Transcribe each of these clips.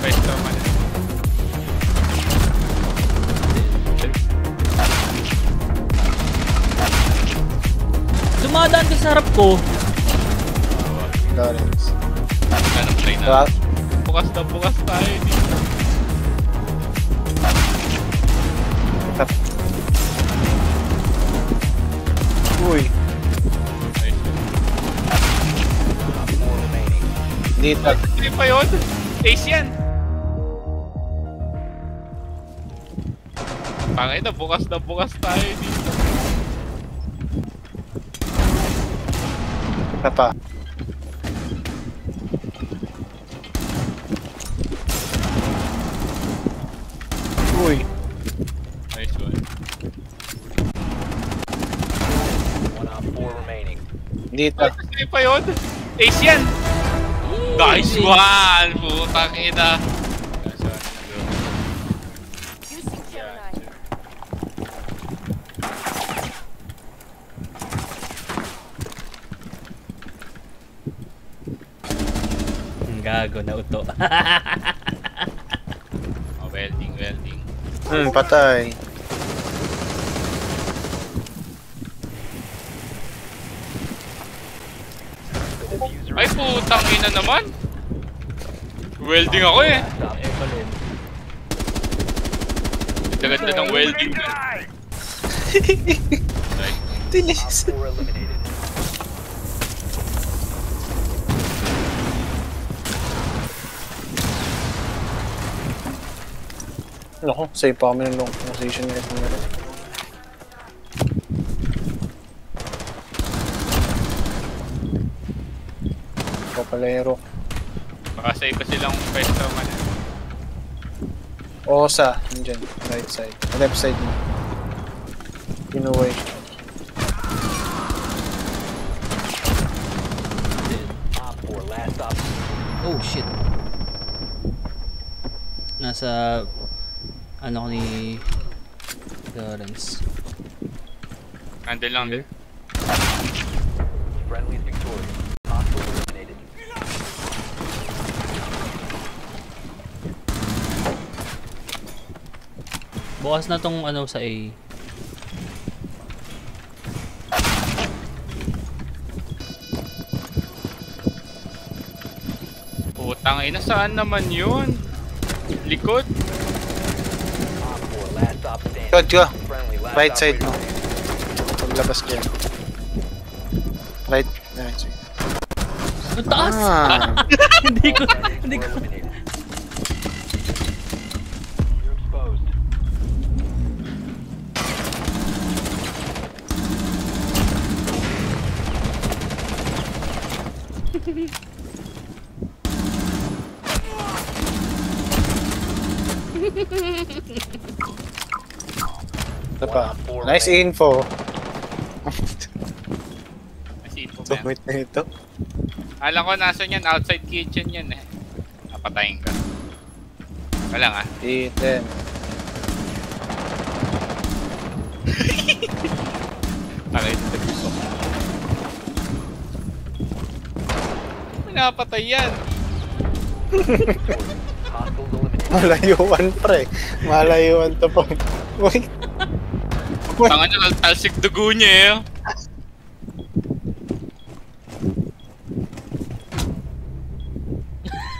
pwesto man. Dumadaan ka sa harap ko. Lawrence. Na. Diba? Bukas na bukas tayo dito. Uy, Nice. dito. Hindi pa yun. Ace yan. Pangay na, bukas na bukas tayo dito. Pa. Uy, Nice one. One on four remaining. dito. Hindi pa yun. Ace yan. Nice one. Putang ina. Gago na uto. Oh, welding, welding. Hmm, patay. The diffuser Ay, ina naman. Welding ako eh. Ganda ng welding. Nice. Tinis. Op 4 eliminated. Ako, save pa kami ng long position nila Papalero. Baka sa iba silang pwesto man. Osa, nandyan. Right side. Left side mo. Pinuway. Op 4 last stop. Oh shit. Nasa ano ko ni Lawrence. Nandun lang din. Friendly is victorious. Hostile eliminated. Bukas na tong ano sa A. Putang ina, saan naman yun? Likod? Op 4 last stop standing. Good ka. Friendly last Right side mo. Paglabas dyan. Right. Right side. Ang taas! Ah. hindi ko, hindi ko. Ito pa. Nice info. Nasipo ba yan? Tumit na ito. Alam ko nasan yan, outside kitchen yan eh. Napatayin ka. Wala nga. D10. Takay sa gusto ko. Pinapatay yan. Malayuan pre. Malayuan to po. Uy. Uy. Tanga na, talsik dugo niya eh.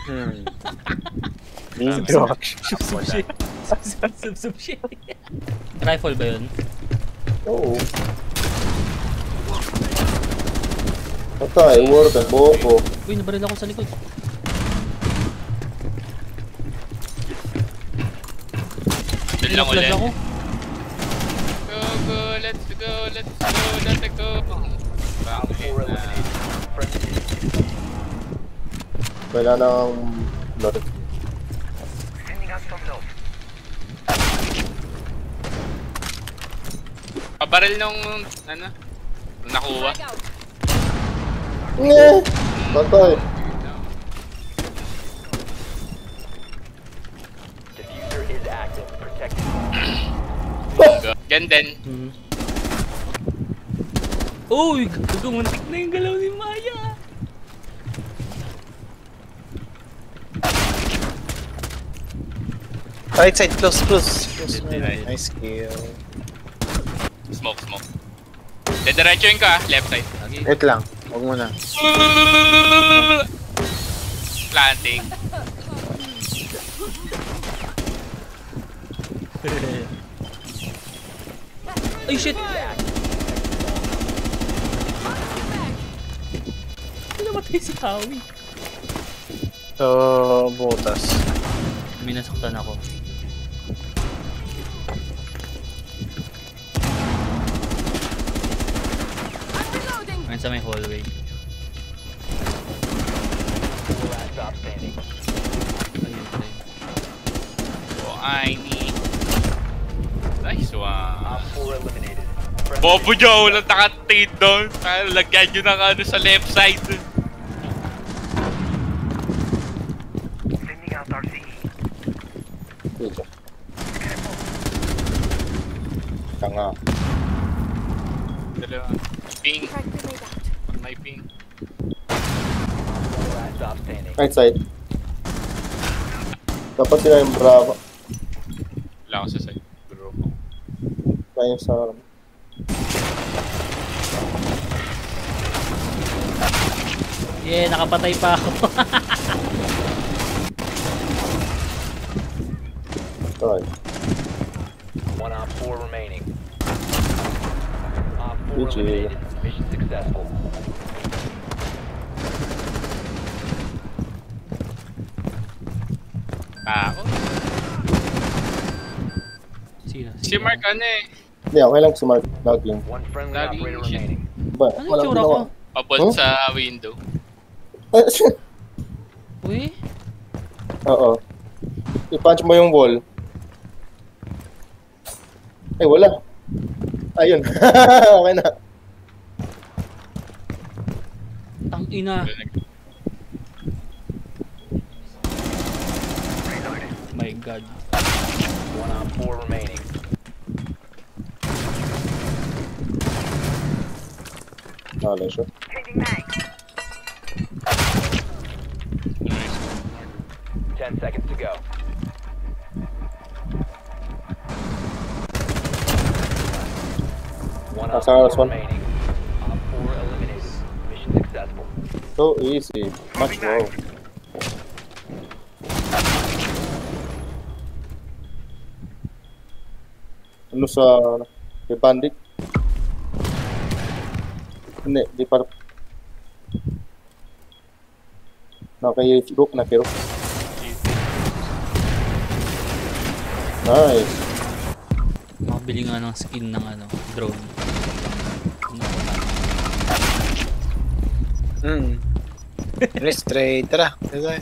Hmm. Video. Sub sub shit. Sub sub sub sub shit. Rifle ba yun? Oo. Patay, word ang bobo. Uy, nabaril ako sa likod. Doon lang ulit. ako. Go, go, let's go, let's go, let's go. Op 4 eliminated. Friendly Wala nang blood. Pabaril nung, ano, nung nakuha. Nge! Patay. diffuser is active. Protect. Yan din. Hmm. Uy, gumuntik na yung galaw ni Maya. Right side, close, close. Nice kill. Smoke, smoke. Dediretsuin ka, left side. Wait lang. Huwag mo na. Planting. Ay, shit! Hindi namatay si Howie. So, butas. May nasaktan ako. Sa may hallway. Oh, I need. Nice one. Op 4 eliminated. Friendly Bobo nyo, walang nakatain doon. Kaya lagyan nyo ng ano sa left side. Dito. Tanga. Dalawa. Ping. May ping. last stop standing. Right side. Dapat sila yung bravo. Wala ako sa side. Bro. Kaya sa... Yeah, nakapatay pa ako. Sorry. One op 4 remaining. Op 4 GG. eliminated. Mission successful. Ah, ako. Sino? Si Mark ano eh. Hindi, okay lang si Mark. Laging. One friendly Lagi operator shit. remaining. Ba, Ano walang tsura ko? ginawa. Pabot Huh? sa window. Uy, Oo. I-punch mo yung wall. Ay, wala. Ayun. okay na. ang ina. My god. One op 4 remaining. Wala siya. Nice. 10 seconds to go. One op Nasa last 4 one. remaining. Op 4 eliminated. Mission successful. So easy. Much more. Ano sa... Kay Bandit? Hindi, di pa... Na kay Rook, na kay Rook. Nice. Makabili nga ng skin ng ano, drone. Hmm. Let's trade. Tara. Let's go.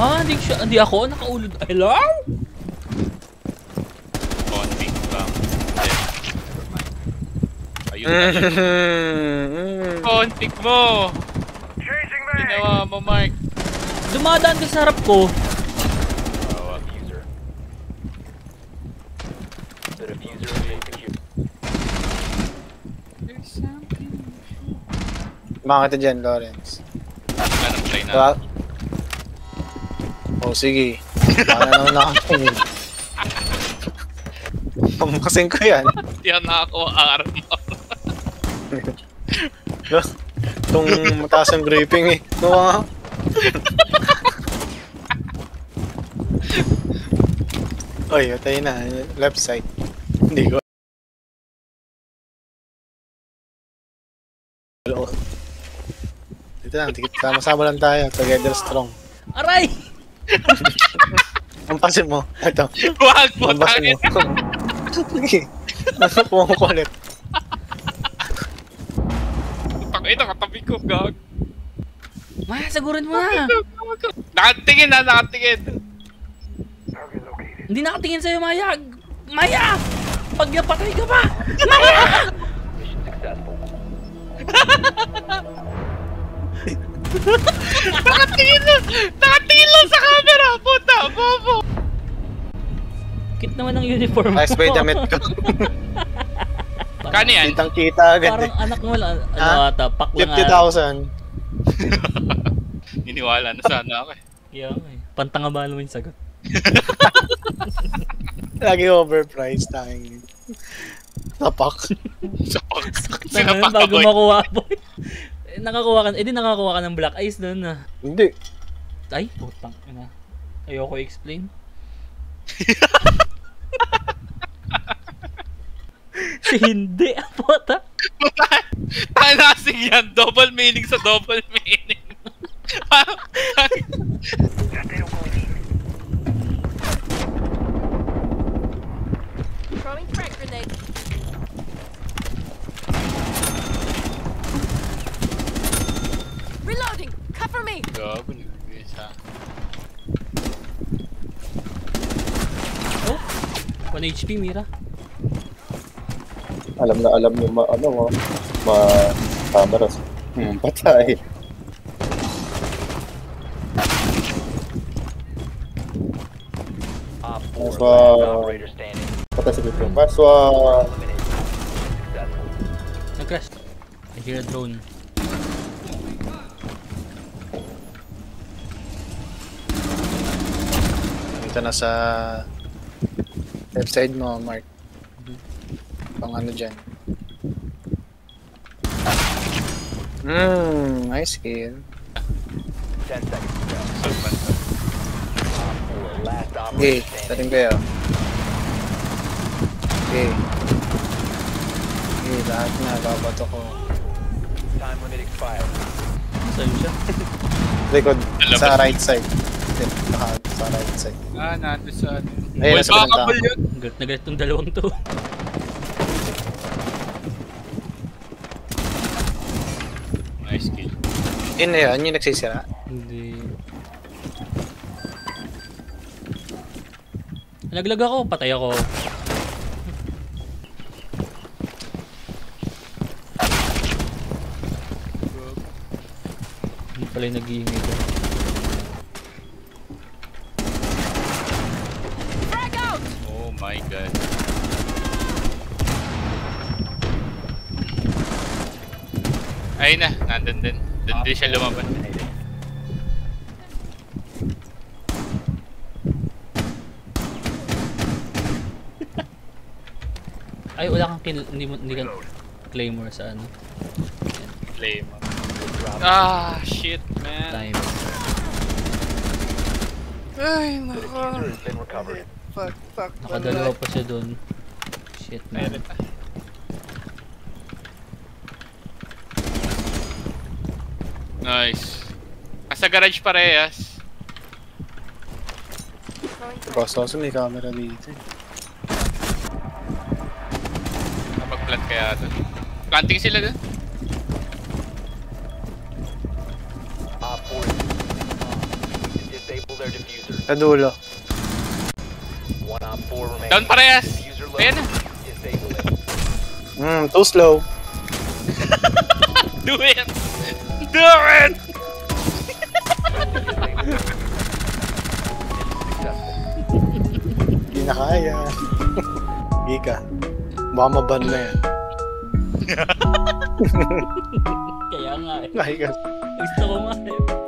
Ah, hindi siya, hindi ako nakaulod. Hello? Konti ba? Ayun. Mm-hmm. Kontik mo! Ginawa mo, Mark. Dumadaan ka sa harap ko. Makakita dyan, Lawrence. Anong play na? Diba? Oh, sige. Baka na naman nakatingin. Pamukasing ko yan. Hindi ako nakakuha ang armor. Itong mataas ang gripping eh. No, nga. Oy, patay na. Left side. Hindi ko. Dito lang, tikit. Sama-sama lang tayo. Together strong. Aray! Ang pasin mo. Ito. Wag mo, Ang pasin tangin. mo. Sige. Nasa pumukulit. Tangin, nakatabi ko, gag. Maya, sagurin mo na. Nakatingin na, nakatingin. Hindi nakatingin sa'yo, Maya. Maya! Pag napatay ka pa! Maya! Successful. Nakatingin na! Nakatingin lang sa camera! Puta, bobo! Kit naman ang uniform mo. Nice by damit ko. Kano yan? Kitang kita agad eh. Parang anak mo lang. Ano Ha? ata, pak lang ata. 50,000. Niniwala na sana ako eh. Kaya nga eh. Pantanga ba naman yung sagot? Lagi overpriced tayong tapak. So, Ano, sinapak bago ako eh. makuha boy. Eh, nakakuha ka, eh di nakakuha ka ng black ice doon na. Hindi. Ay, putang ina. Ayoko i-explain. si hindi, ah, puta. Tayo nasing yan. Double meaning sa double Alam na alam yung ma, ano, ma, ma cameras. Hmm, patay. Op 4, That's last why- operator standing. Patay sa dito. Successful. Nag-crash. I hear a drone. Dito na sa left side mo, Mark. Pang ano dyan. Hmm, nice kill. 10 seconds to go. Sa banda. Op 4, last Okay, kayo. Okay. Okay, lahat na, babato ko. Time limit expired. Saan siya? Likod, sa right side. Sa right side. Ah, nandun sa ano. Uy, nasa baka benta. kabul yun. Galit na galit tong dalawang to. Nice kill. Yun na yun, yung nagsisira. Hindi. Naglag ako, patay ako. Hindi pala yung nag-iingay out. Oh my god. Ayun na, nandun din. Din siya lumaban. Ay, wala kang kill, hindi mo, hindi ka claymore sa ano, Play mo. Drop. Ah, shit, man. time. Ay, recovered. Fuck, fuck. Nakadalawa pa siya doon. Shit, man. Meron. Nice. Nasa garage parehas. Throwing frag. Boss, also may camera dito. eh. Kapag-plant kaya doon. Planting sila doon. Op 4 disable their diffuser. Sa dulo. One Op 4 remaining. Down parehas. Diffuser low. Ayan na. Disable it. Hmm, too slow. Do it! Do it! Successful. Hindi na kaya. Giga. Baka maban na yan. Kaya nga eh. Ay, Gusto ko nga eh.